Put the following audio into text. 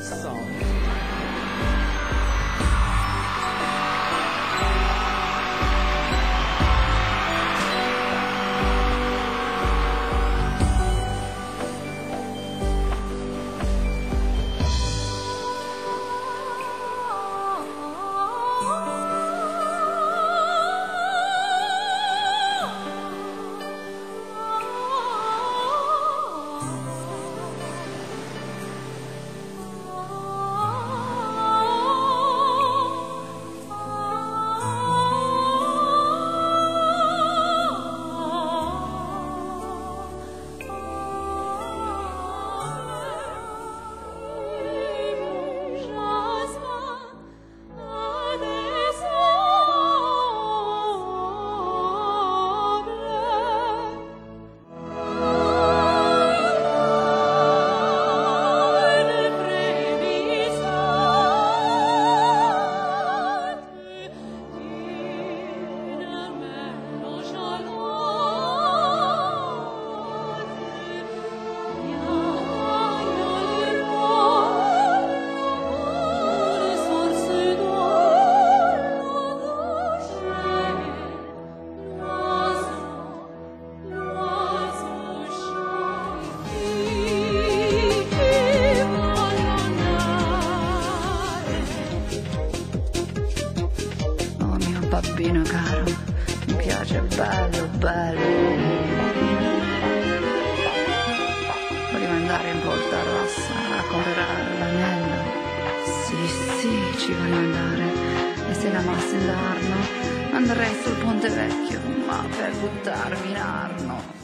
至少 Babbino caro, mi piace, bello, bello. Vogliamo andare in Volta Rossa a comprare l'anello? Sì, sì, ci voglio andare. E se la massa in l'arno, andrei sul ponte vecchio, ma per buttarmi in arno.